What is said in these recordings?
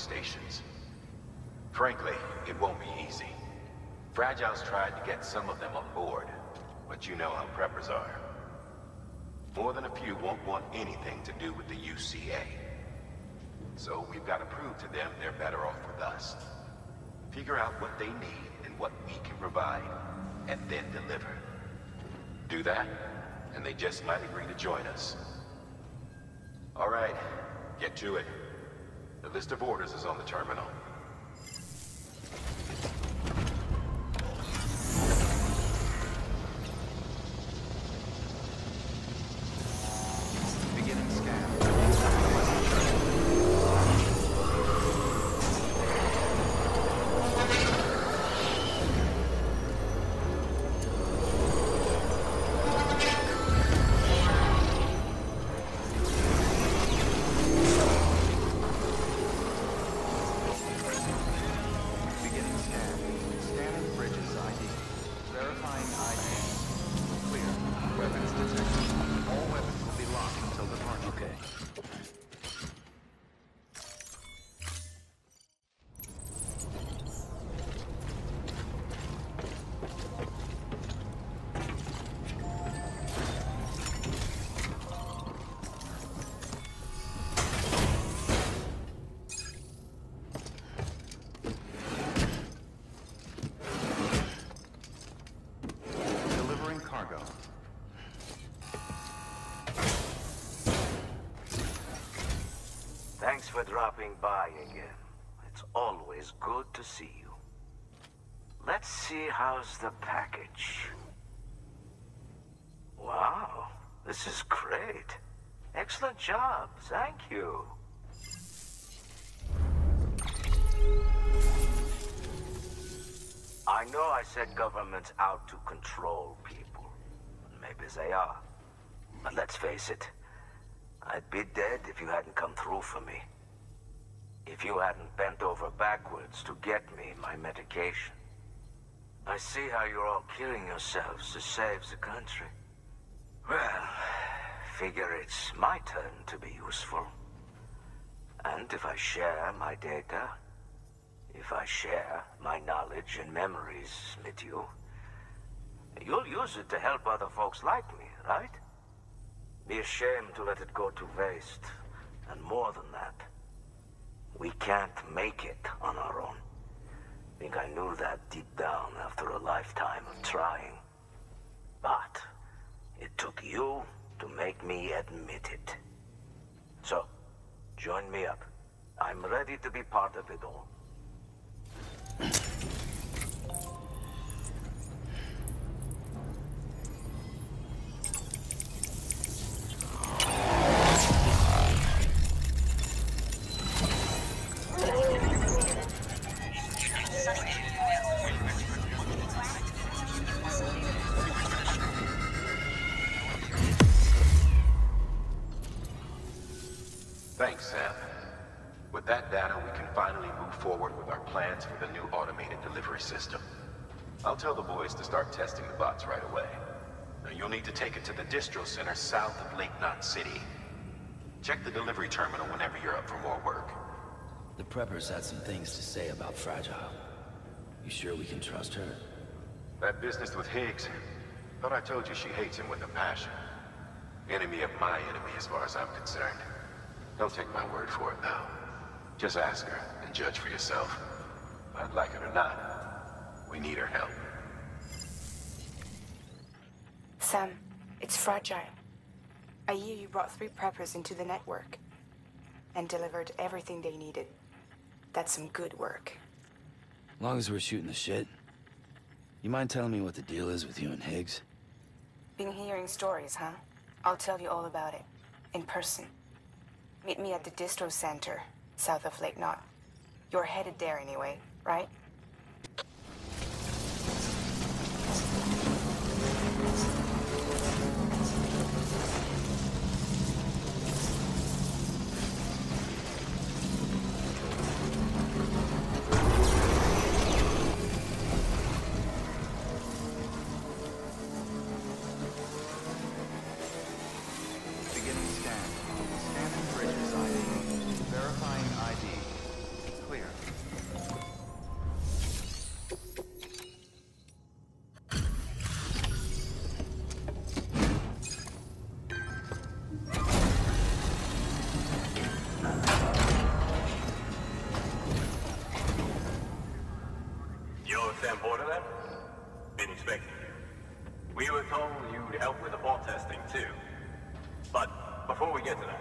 stations. Frankly, it won't be easy. Fragile's tried to get some of them on board, but you know how preppers are. More than a few won't want anything to do with the UCA. So we've got to prove to them they're better off with us. Figure out what they need and what we can provide, and then deliver. Do that, and they just might agree to join us. All right, get to it. The list of orders is on the terminal. For dropping by again. It's always good to see you. Let's see how's the package. Wow, this is great. Excellent job. Thank you. I know I said government's out to control people. Maybe they are. But let's face it. I'd be dead if you hadn't come through for me. If you hadn't bent over backwards to get me my medication. I see how you're all killing yourselves to save the country. Well, figure it's my turn to be useful. And if I share my data, if I share my knowledge and memories with you, you'll use it to help other folks like me, right? Be ashamed to let it go to waste. And more than that, we can't make it on our own. I Think I knew that deep down after a lifetime of trying. But it took you to make me admit it. So, join me up. I'm ready to be part of it all. The distro center south of Lake Knot City. Check the delivery terminal whenever you're up for more work. The preppers had some things to say about Fragile. You sure we can trust her? That business with Higgs, thought I told you she hates him with a passion. Enemy of my enemy as far as I'm concerned. Don't take my word for it, though. Just ask her and judge for yourself. I'd like it or not, we need her help. Sam, it's fragile. I hear you brought three preppers into the network and delivered everything they needed. That's some good work. Long as we're shooting the shit. You mind telling me what the deal is with you and Higgs? Been hearing stories, huh? I'll tell you all about it. In person. Meet me at the distro center, south of Lake Knot. You're headed there anyway, right? damn bored of that? Didn't. We were told you'd help with the ball testing, too. But before we get to that,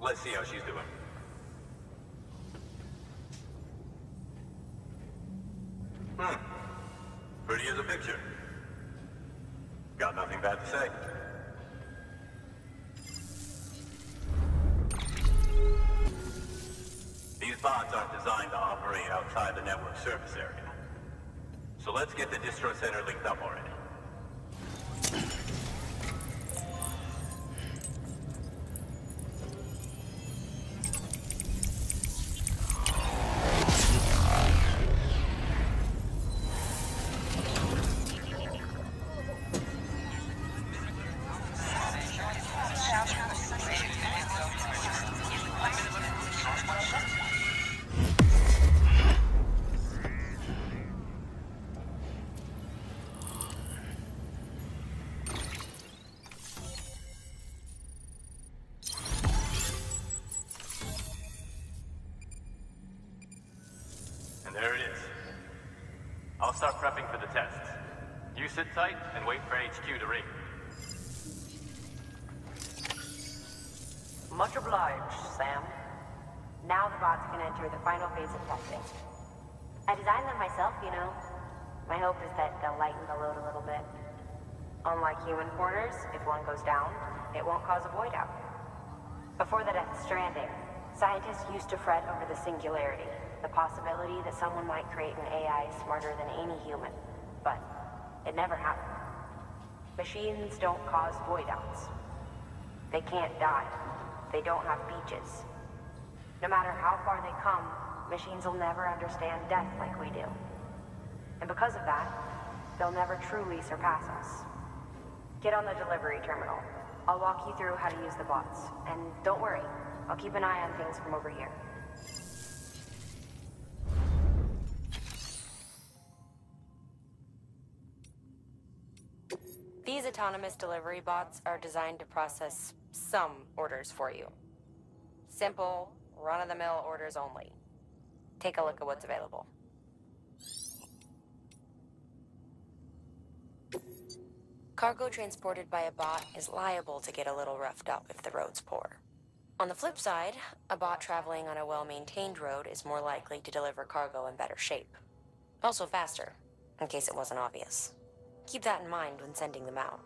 let's see how she's doing. Hmm. Pretty as a picture. Got nothing bad to say. These bots aren't designed to operate outside the network surface area. Let's get the distro center linked up already. HQ to ring. Much obliged, Sam. Now the bots can enter the final phase of testing. I designed them myself, you know. My hope is that they'll lighten the load a little bit. Unlike human porters, if one goes down, it won't cause a void out. Before the Death Stranding, scientists used to fret over the singularity, the possibility that someone might create an AI smarter than any human. But it never happened. Machines don't cause void outs. They can't die. They don't have beaches. No matter how far they come, machines will never understand death like we do. And because of that, they'll never truly surpass us. Get on the delivery terminal. I'll walk you through how to use the bots. And don't worry, I'll keep an eye on things from over here. These autonomous delivery bots are designed to process some orders for you. Simple, run-of-the-mill orders only. Take a look at what's available. Cargo transported by a bot is liable to get a little roughed up if the road's poor. On the flip side, a bot traveling on a well-maintained road is more likely to deliver cargo in better shape. Also faster, in case it wasn't obvious. Keep that in mind when sending them out.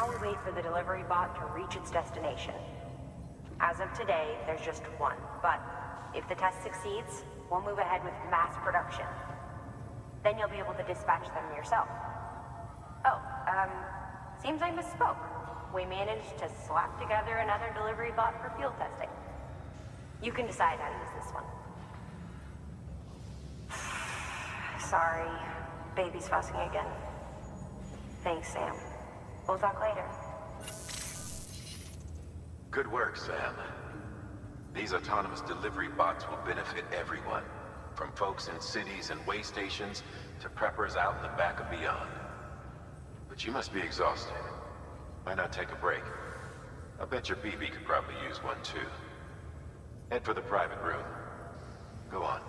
Now we wait for the delivery bot to reach its destination. As of today, there's just one, but if the test succeeds, we'll move ahead with mass production. Then you'll be able to dispatch them yourself. Oh, um, seems I misspoke. We managed to slap together another delivery bot for field testing. You can decide how to use this one. Sorry, baby's fussing again. Thanks, Sam. We'll talk later. Good work, Sam. These autonomous delivery bots will benefit everyone, from folks in cities and way stations to preppers out in the back and beyond. But you must be exhausted. Why not take a break? I bet your BB could probably use one too. Head for the private room. Go on.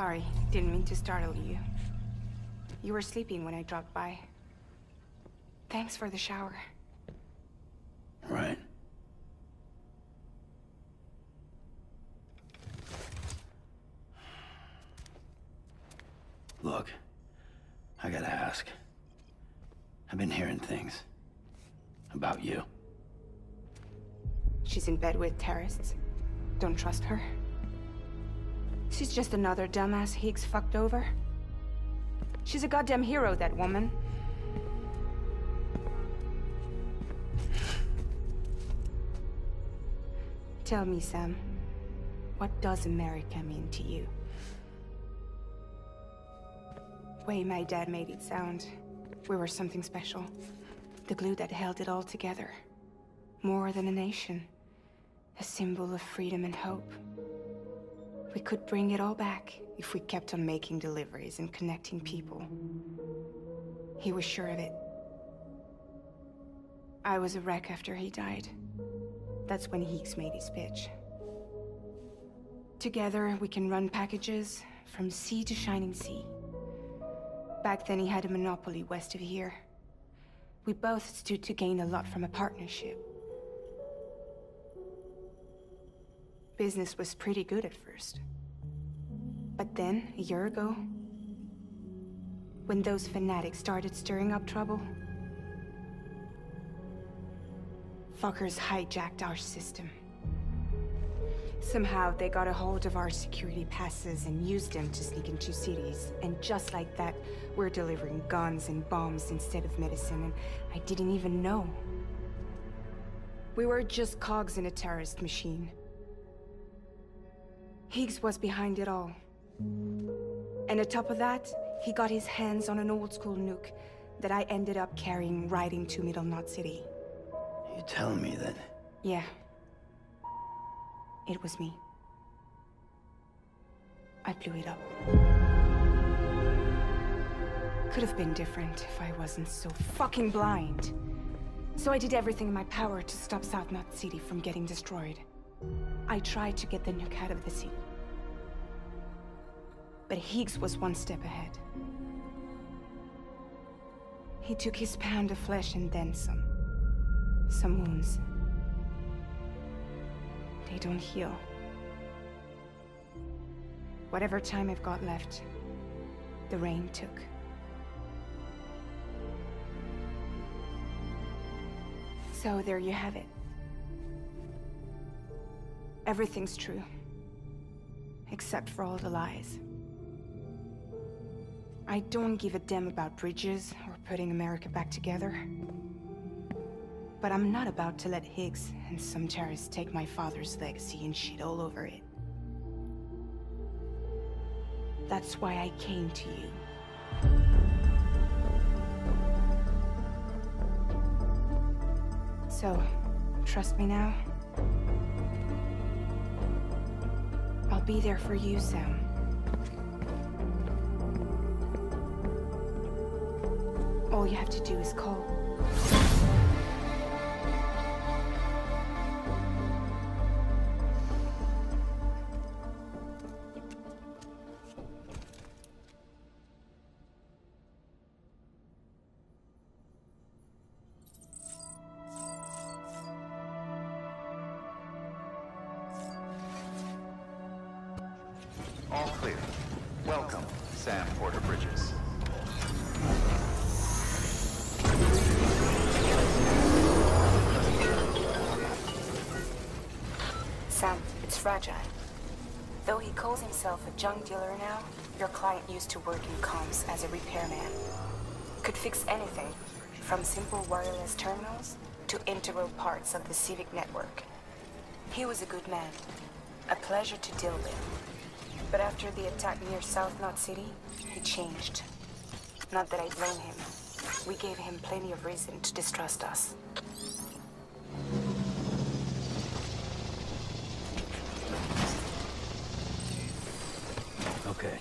Sorry, didn't mean to startle you. You were sleeping when I dropped by. Thanks for the shower. Right. Look, I gotta ask. I've been hearing things. About you. She's in bed with terrorists. Don't trust her. She's just another dumbass Higgs fucked over. She's a goddamn hero, that woman. Tell me, Sam, what does America mean to you? Way my dad made it sound, we were something special. The glue that held it all together. More than a nation. A symbol of freedom and hope. We could bring it all back if we kept on making deliveries and connecting people. He was sure of it. I was a wreck after he died. That's when Higgs made his pitch. Together, we can run packages from sea to shining sea. Back then, he had a monopoly west of here. We both stood to gain a lot from a partnership. Business was pretty good at first. But then, a year ago, when those fanatics started stirring up trouble, fuckers hijacked our system. Somehow, they got a hold of our security passes and used them to sneak into cities. And just like that, we're delivering guns and bombs instead of medicine, and I didn't even know. We were just cogs in a terrorist machine. Higgs was behind it all. And on top of that, he got his hands on an old-school nuke that I ended up carrying right into Middle Knot City. You telling me that... Yeah. It was me. I blew it up. Could have been different if I wasn't so fucking blind. So I did everything in my power to stop South Knot City from getting destroyed. I tried to get the nuke out of the city. But Higgs was one step ahead. He took his pound of flesh and then some. Some wounds. They don't heal. Whatever time I've got left, the rain took. So there you have it. Everything's true. Except for all the lies. I don't give a damn about bridges or putting America back together. But I'm not about to let Higgs and some terrorists take my father's legacy and shit all over it. That's why I came to you. So, trust me now? I'll be there for you, Sam. All you have to do is call. Used to work in comms as a repairman. Could fix anything, from simple wireless terminals to integral parts of the civic network. He was a good man, a pleasure to deal with. But after the attack near South Knot City, he changed. Not that I blame him. We gave him plenty of reason to distrust us. Okay.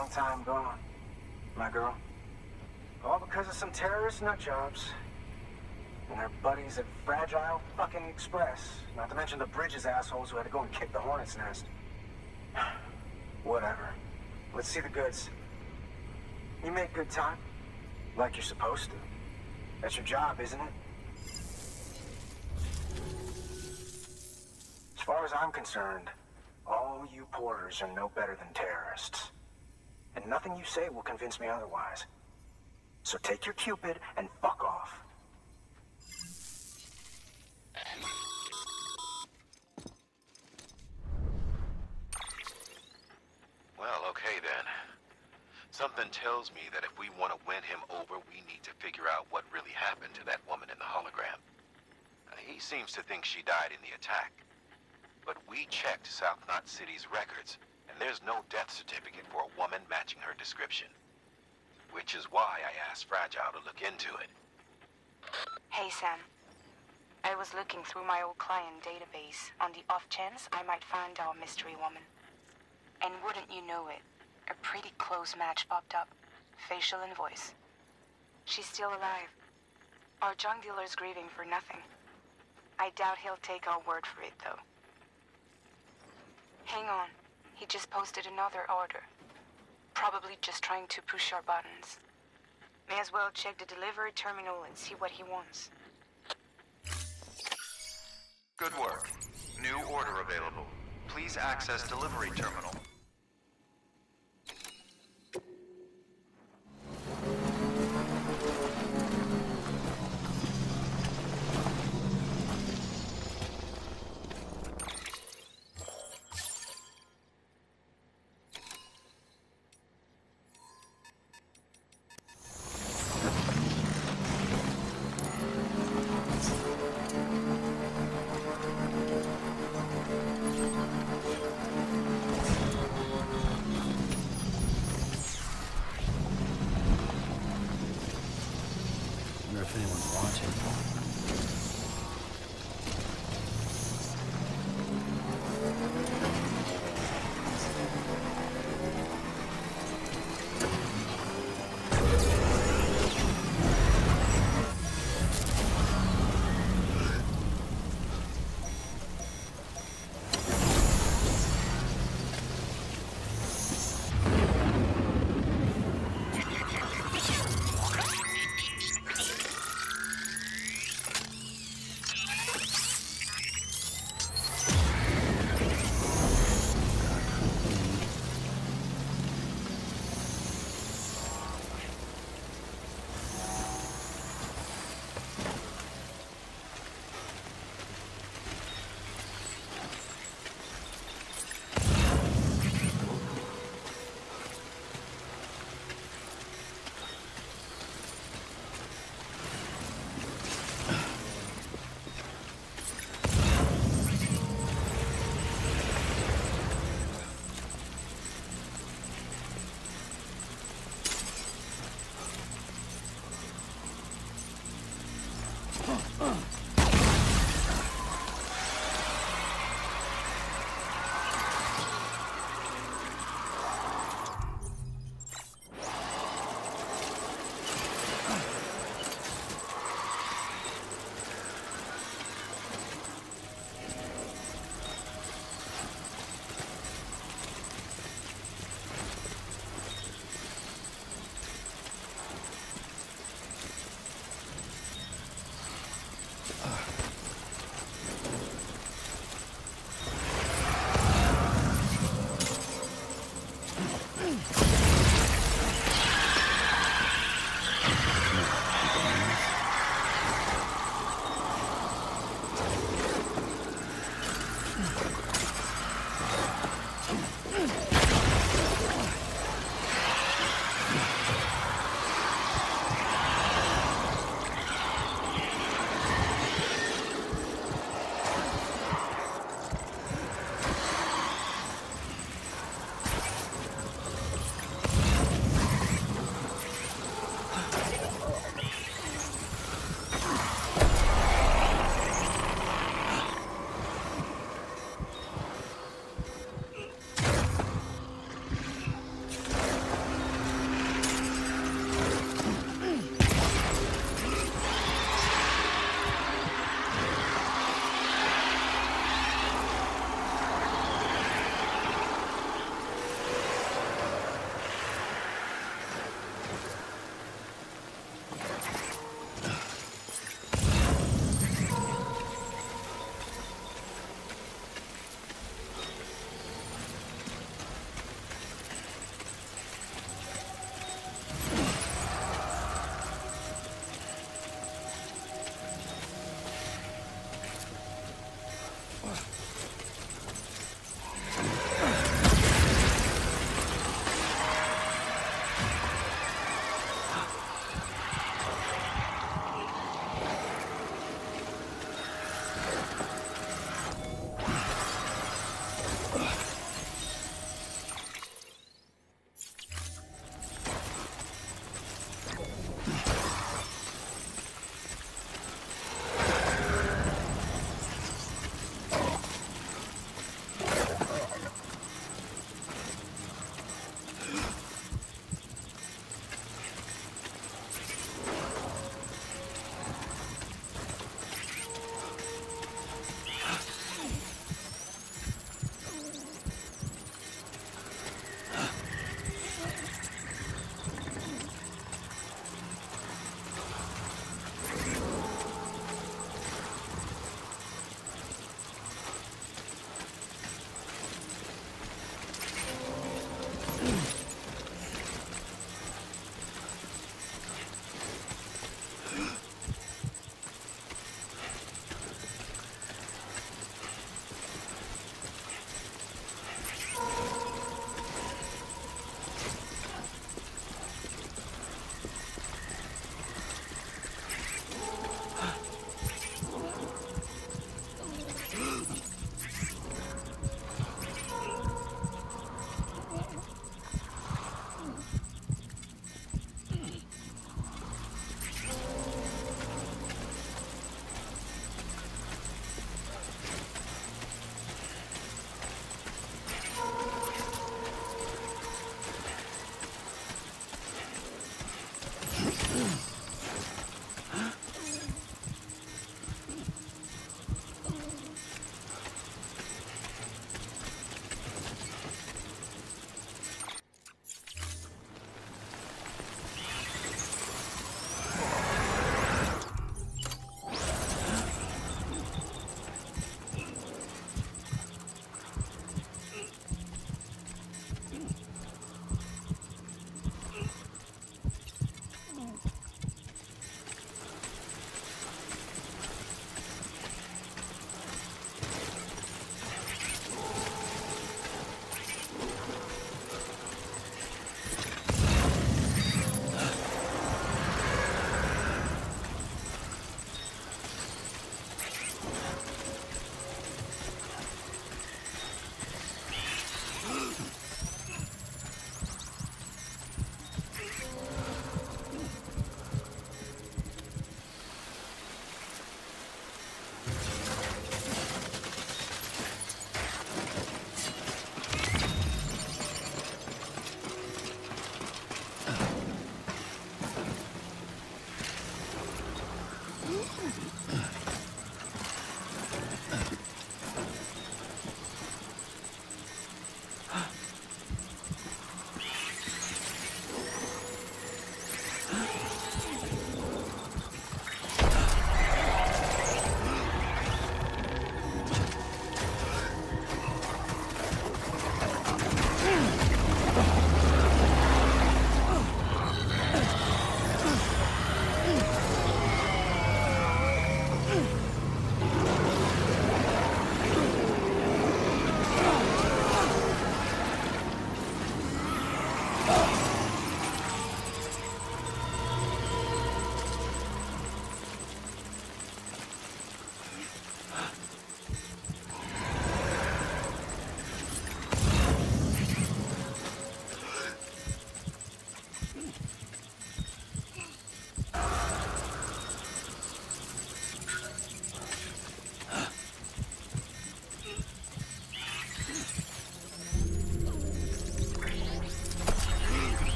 Long time gone, my girl. All because of some terrorist nutjobs. And their buddies at Fragile fucking Express. Not to mention the Bridges assholes who had to go and kick the hornet's nest. Whatever. Let's see the goods. You make good time. Like you're supposed to. That's your job, isn't it? As far as I'm concerned, all you porters are no better than terrorists. And nothing you say will convince me otherwise. So take your Q-pid and fuck off. Well, okay then. Something tells me that if we want to win him over, we need to figure out what really happened to that woman in the hologram. He seems to think she died in the attack. But we checked South Knot City's records, there's no death certificate for a woman matching her description. Which is why I asked Fragile to look into it. Hey, Sam. I was looking through my old client database on the off chance I might find our mystery woman. And wouldn't you know it, a pretty close match popped up. Facial and voice. She's still alive. Our junk dealer's grieving for nothing. I doubt he'll take our word for it, though. Hang on. He just posted another order. Probably just trying to push our buttons. May as well check the delivery terminal and see what he wants. Good work. New order available. Please access delivery terminal.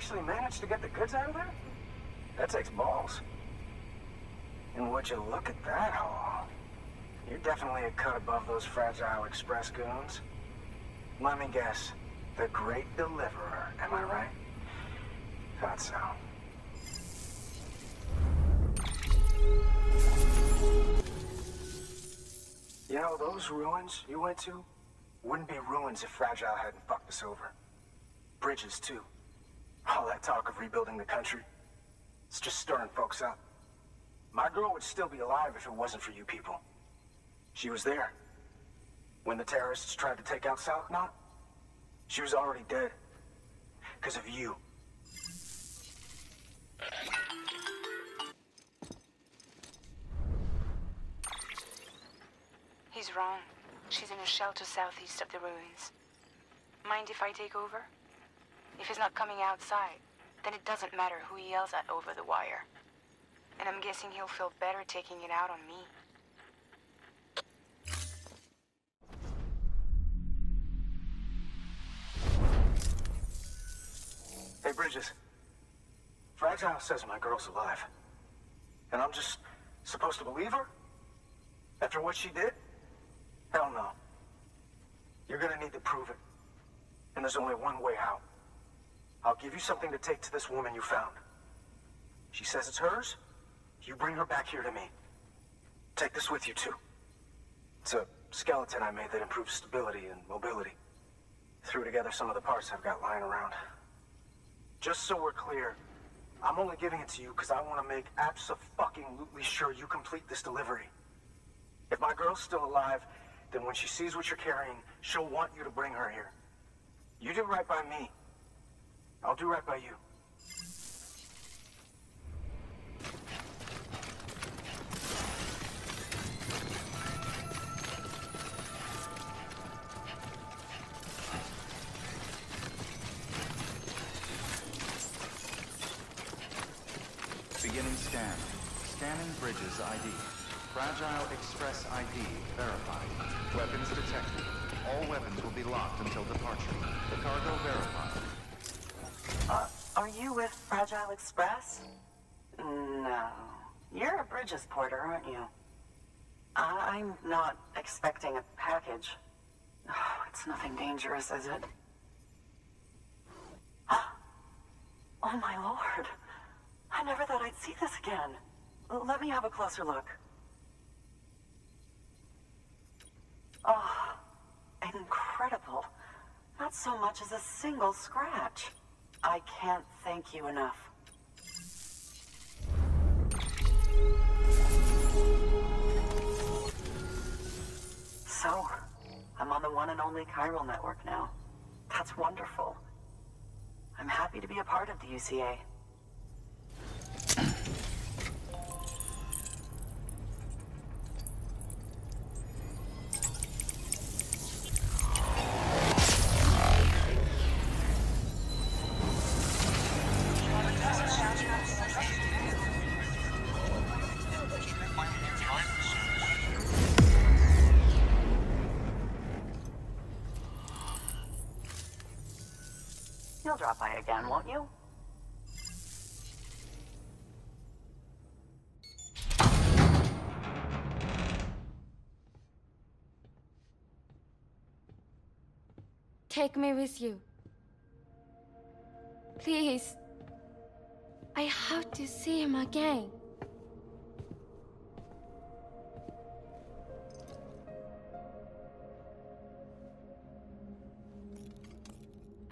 Actually managed to get the goods out of there? That takes balls. And would you look at that haul? You're definitely a cut above those fragile express goons. Let me guess. The great deliverer, am I right? Thought so. You know, those ruins you went to wouldn't be ruins if Fragile hadn't fucked us over. Bridges, too. That talk of rebuilding the country. It's just stirring folks up. My girl would still be alive if it wasn't for you people. She was there. When the terrorists tried to take out South Knot, she was already dead. Because of you. He's wrong. She's in a shelter southeast of the ruins. Mind if I take over? If he's not coming outside, then it doesn't matter who he yells at over the wire. And I'm guessing he'll feel better taking it out on me. Hey, Bridges. Fragile says my girl's alive. And I'm just supposed to believe her? After what she did? Hell no. You're gonna need to prove it. And there's only one way out. I'll give you something to take to this woman you found. She says it's hers. You bring her back here to me. Take this with you, too. It's a skeleton I made that improves stability and mobility. Threw together some of the parts I've got lying around. Just so we're clear, I'm only giving it to you because I want to make absolutely sure you complete this delivery. If my girl's still alive, then when she sees what you're carrying, she'll want you to bring her here. You do right by me. I'll do right by you. Beginning scan. Scanning Bridges ID. Fragile Express ID verified. Weapons detected. All weapons will be locked until departure. The cargo verified. Are you with Fragile Express? No. You're a Bridges porter, aren't you? I'm not expecting a package. Oh, it's nothing dangerous, is it? Oh my lord. I never thought I'd see this again. Let me have a closer look. Oh, incredible. Not so much as a single scratch. I can't thank you enough. So, I'm on the one and only chiral network now. That's wonderful. I'm happy to be a part of the UCA. You'll drop by again, won't you? Take me with you. Please. I have to see him again.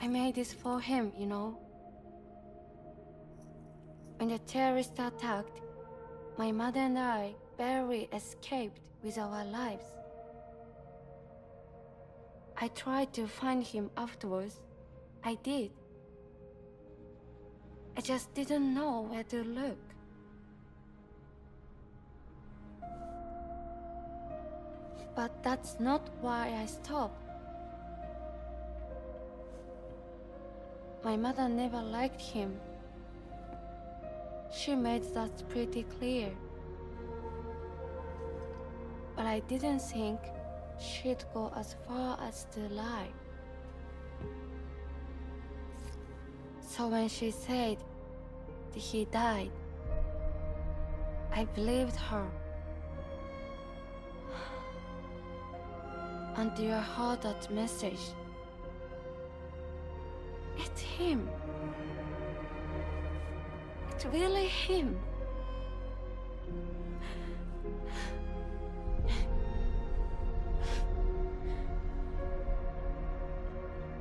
I made this for him, you know. When the terrorists attacked, my mother and I barely escaped with our lives. I tried to find him afterwards. I did. I just didn't know where to look. But that's not why I stopped. My mother never liked him. She made that pretty clear. But I didn't think she'd go as far as to lie. So when she said that he died, I believed her. Until I heard that message. Him. It's really him.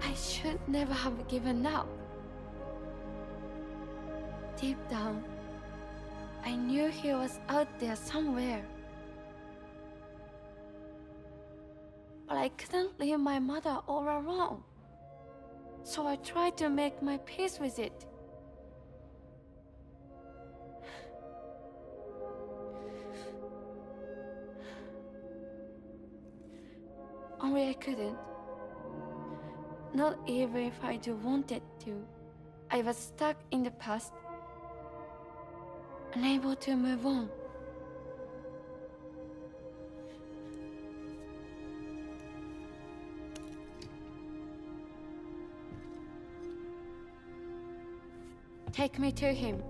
I should never have given up. Deep down, I knew he was out there somewhere. But I couldn't leave my mother all alone. So I tried to make my peace with it. Only I couldn't. Not even if I do wanted to. I was stuck in the past, unable to move on. Take me to him.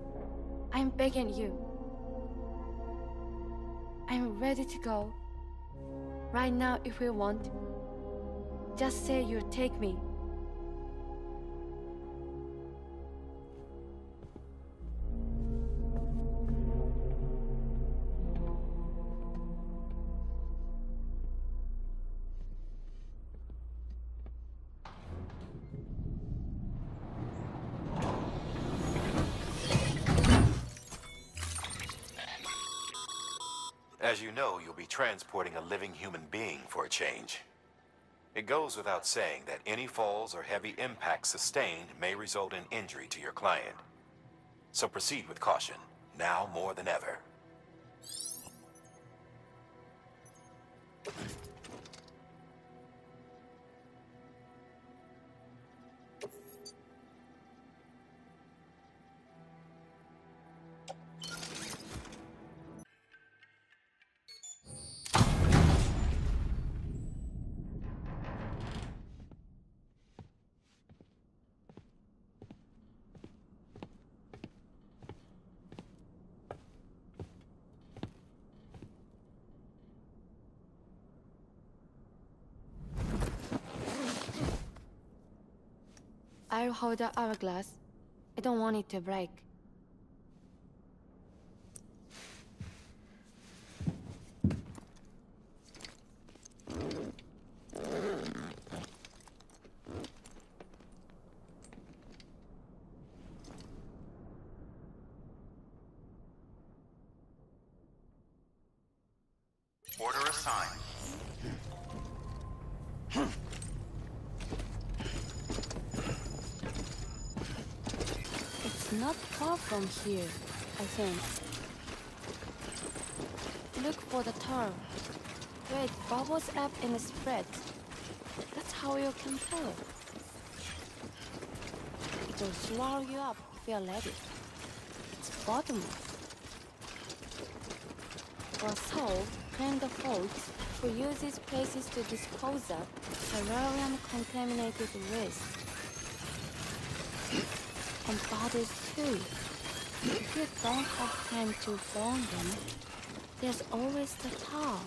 I'm begging you. I'm ready to go. Right now, if you want. Just say you'll take me. As you know, you'll be transporting a living human being for a change. It goes without saying that any falls or heavy impacts sustained may result in injury to your client. So proceed with caution, now more than ever. I'll hold the hourglass. I don't want it to break. Order assigned. It's not far from here, I think. Look for the turn. Where it bubbles up and spreads. That's how you can tell. It will swallow you up if you're ready. It's bottomless. Saul, claim the folks who use these places to dispose of chiralium contaminated waste. And bodies too. If you don't have time to burn them, there's always the tar.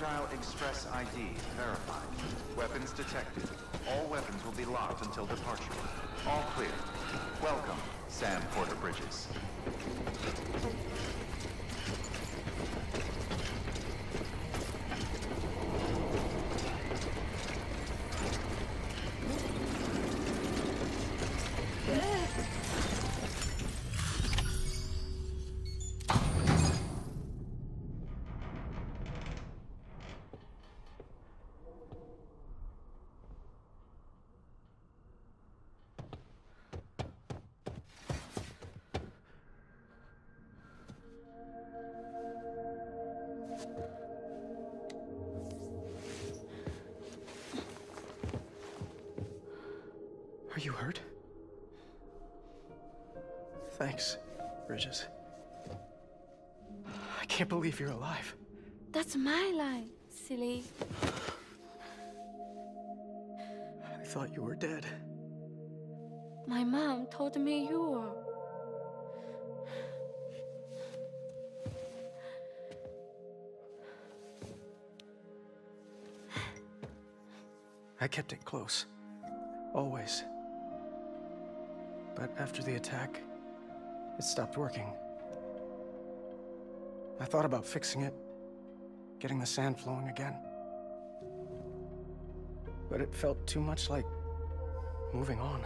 Fragile Express ID verified. Weapons detected. All weapons will be locked until departure. All clear. Welcome, Sam Porter Bridges. Are you hurt? Thanks, Bridges. I can't believe you're alive. That's my line, silly. I thought you were dead. My mom told me you were. I kept it close. Always. But after the attack, it stopped working. I thought about fixing it, getting the sand flowing again. But it felt too much like moving on.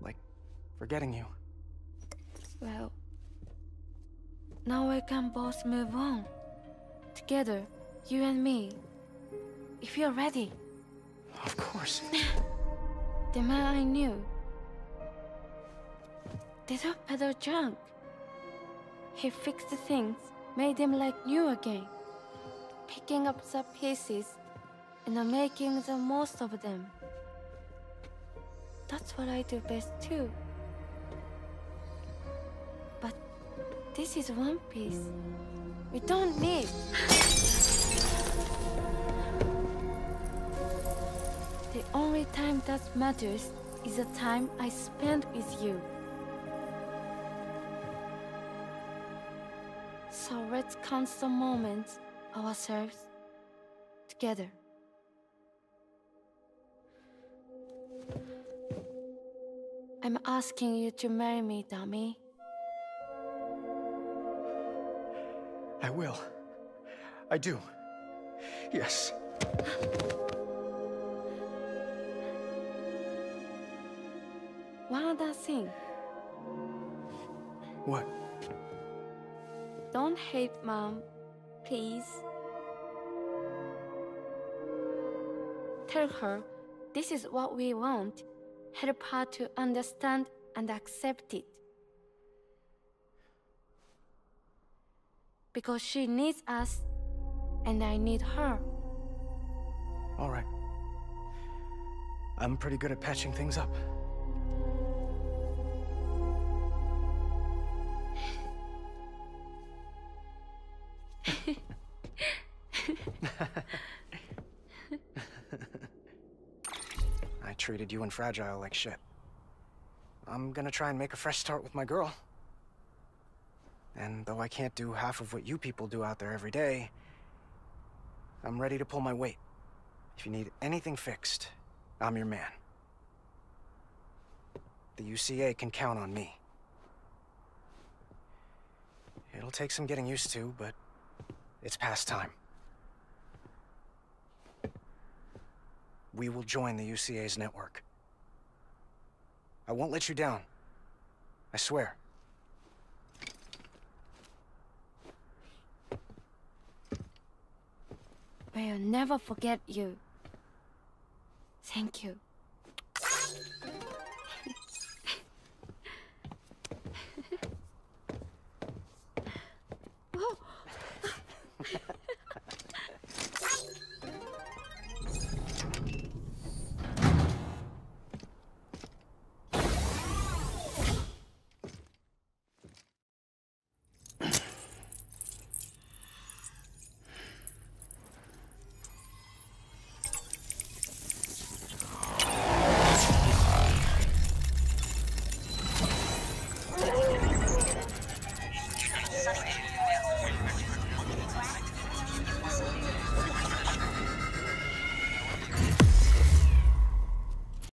Like forgetting you. Well, now we can both move on. Together, you and me. If you're ready. Of course. the man I knew. Little Peter Junk. He fixed the things, made them like new again. Picking up the pieces and making the most of them. That's what I do best too. But this is one piece. We don't need. The only time that matters is the time I spend with you. Count the moments ourselves together. I'm asking you to marry me, dummy. I will. I do. Yes. One other thing. What? Don't hate mom, please. Tell her this is what we want. Help her to understand and accept it. Because she needs us, and I need her. All right. I'm pretty good at patching things up. I treated you and Fragile like shit. I'm gonna try and make a fresh start with my girl. And though I can't do half of what you people do out there every day, I'm ready to pull my weight. If you need anything fixed, I'm your man. The UCA can count on me. It'll take some getting used to, but it's past time. We will join the UCA's network. I won't let you down. I swear. We'll never forget you. Thank you.